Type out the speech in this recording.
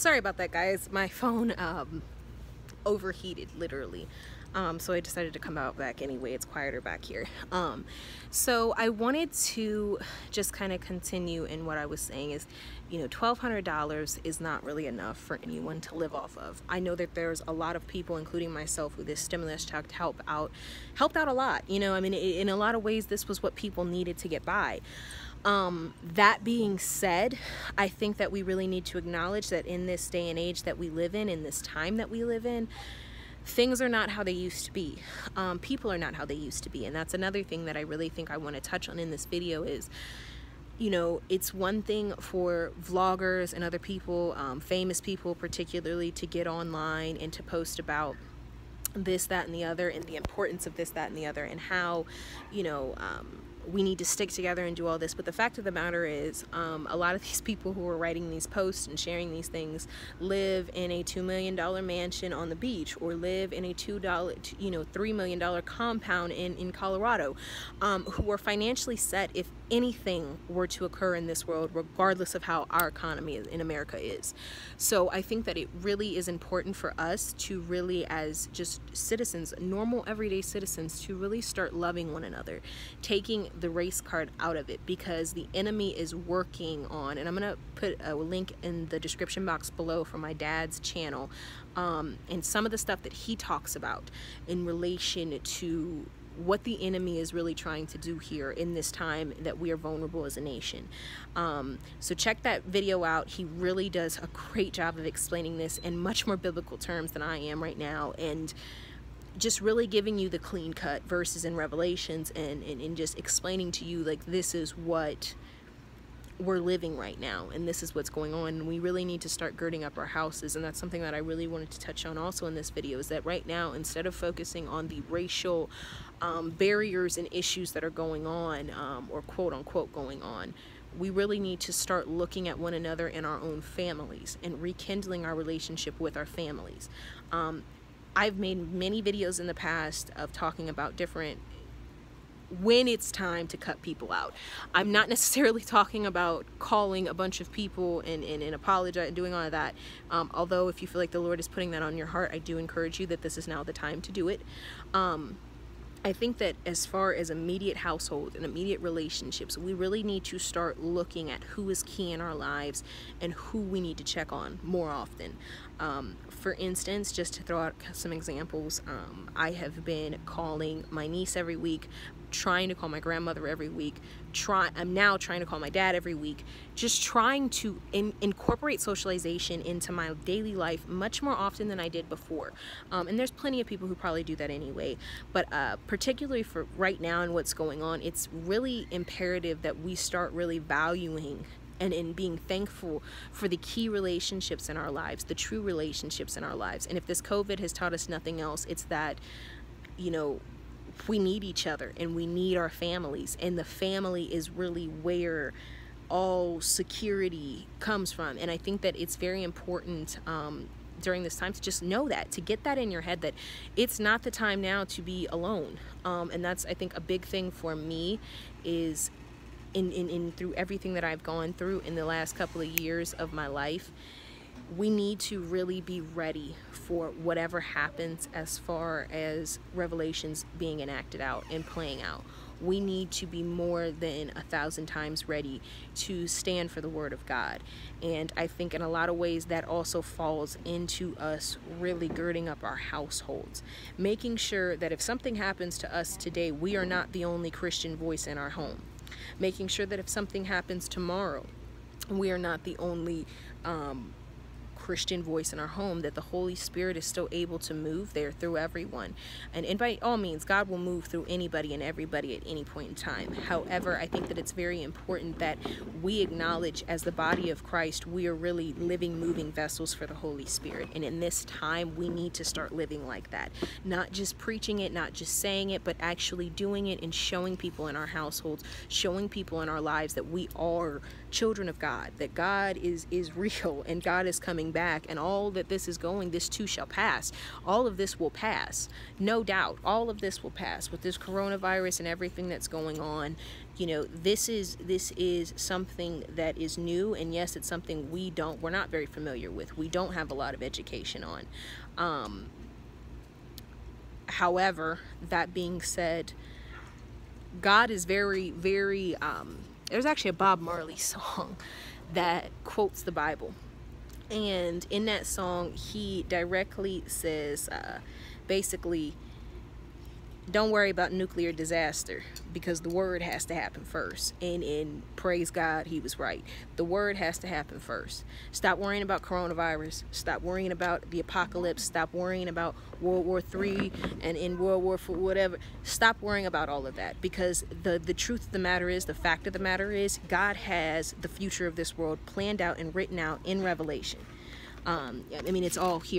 Sorry about that, guys. My phone um, overheated, literally. Um, so I decided to come out back anyway. It's quieter back here. Um, so I wanted to just kind of continue in what I was saying is, you know, $1,200 is not really enough for anyone to live off of. I know that there's a lot of people, including myself, who this stimulus check helped out, helped out a lot. You know, I mean, in a lot of ways, this was what people needed to get by. Um, that being said, I think that we really need to acknowledge that in this day and age that we live in, in this time that we live in, things are not how they used to be. Um, people are not how they used to be. And that's another thing that I really think I want to touch on in this video is, you know, it's one thing for vloggers and other people, um, famous people particularly, to get online and to post about this, that, and the other, and the importance of this, that, and the other, and how, you know, um, we need to stick together and do all this. But the fact of the matter is, um, a lot of these people who are writing these posts and sharing these things live in a $2 million mansion on the beach or live in a $2, you know, $3 million compound in, in Colorado um, who are financially set if anything were to occur in this world, regardless of how our economy in America is. So I think that it really is important for us to really, as just citizens, normal everyday citizens, to really start loving one another, taking the race card out of it because the enemy is working on, and I'm going to put a link in the description box below for my dad's channel um, and some of the stuff that he talks about in relation to what the enemy is really trying to do here in this time that we are vulnerable as a nation. Um, so check that video out. He really does a great job of explaining this in much more biblical terms than I am right now. And just really giving you the clean cut verses in Revelations and, and, and just explaining to you like this is what we're living right now and this is what's going on and we really need to start girding up our houses and that's something that I really wanted to touch on also in this video is that right now instead of focusing on the racial um, barriers and issues that are going on um, or quote unquote going on we really need to start looking at one another in our own families and rekindling our relationship with our families. Um, I've made many videos in the past of talking about different when it's time to cut people out. I'm not necessarily talking about calling a bunch of people and, and, and doing all of that. Um, although if you feel like the Lord is putting that on your heart, I do encourage you that this is now the time to do it. Um, I think that as far as immediate household and immediate relationships, we really need to start looking at who is key in our lives and who we need to check on more often. Um, for instance, just to throw out some examples, um, I have been calling my niece every week, trying to call my grandmother every week. Try, I'm now trying to call my dad every week. Just trying to in, incorporate socialization into my daily life much more often than I did before. Um, and there's plenty of people who probably do that anyway. But uh, particularly for right now and what's going on, it's really imperative that we start really valuing and in being thankful for the key relationships in our lives, the true relationships in our lives. And if this COVID has taught us nothing else, it's that, you know, we need each other and we need our families. And the family is really where all security comes from. And I think that it's very important um, during this time to just know that, to get that in your head that it's not the time now to be alone. Um, and that's, I think, a big thing for me is in, in, in through everything that I've gone through in the last couple of years of my life, we need to really be ready for whatever happens as far as revelations being enacted out and playing out. We need to be more than a thousand times ready to stand for the Word of God. And I think in a lot of ways that also falls into us really girding up our households, making sure that if something happens to us today, we are not the only Christian voice in our home making sure that if something happens tomorrow, we are not the only um, Christian voice in our home, that the Holy Spirit is still able to move there through everyone. And, and by all means, God will move through anybody and everybody at any point in time. However, I think that it's very important that we acknowledge as the body of Christ, we are really living, moving vessels for the Holy Spirit. And in this time, we need to start living like that. Not just preaching it, not just saying it, but actually doing it and showing people in our households, showing people in our lives that we are children of God, that God is, is real and God is coming back and all that this is going this too shall pass. All of this will pass. No doubt. All of this will pass with this coronavirus and everything that's going on. You know this is this is something that is new and yes it's something we don't we're not very familiar with. We don't have a lot of education on. Um, however that being said god is very very um, there's actually a bob marley song that quotes the bible and in that song he directly says uh, basically don't worry about nuclear disaster because the word has to happen first. And in praise god he was right. The word has to happen first. Stop worrying about coronavirus. Stop worrying about the apocalypse. Stop worrying about world war three and in world war four whatever. Stop worrying about all of that because the the truth of the matter is the fact of the matter is god has the future of this world planned out and written out in revelation. Um, i mean it's all here